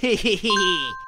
へへへ